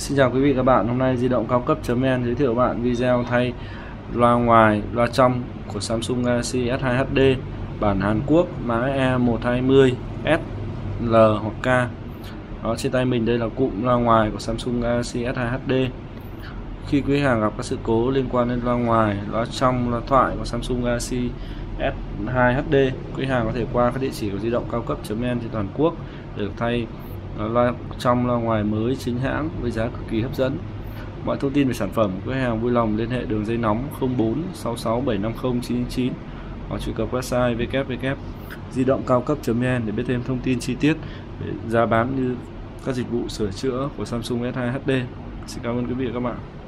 Xin chào quý vị các bạn, hôm nay di động cao cấp.vn giới thiệu bạn video thay loa ngoài, loa trong của Samsung Galaxy S2 HD bản Hàn Quốc mã E120 SL hoặc K. Đó, trên tay mình đây là cụm loa ngoài của Samsung Galaxy S2 HD. Khi quý hàng gặp các sự cố liên quan đến loa ngoài, loa trong, loa thoại của Samsung Galaxy S2 HD, quý hàng có thể qua các địa chỉ của di động cao cấp.vn trên toàn quốc để thay loa trong loa ngoài mới chính hãng với giá cực kỳ hấp dẫn mọi thông tin về sản phẩm của khách hàng vui lòng liên hệ đường dây nóng 04 66 750 999 hoặc truy cập website www di động cao cấp.vn để biết thêm thông tin chi tiết về giá bán như các dịch vụ sửa chữa của Samsung S2 HD. Xin cảm ơn quý vị và các bạn.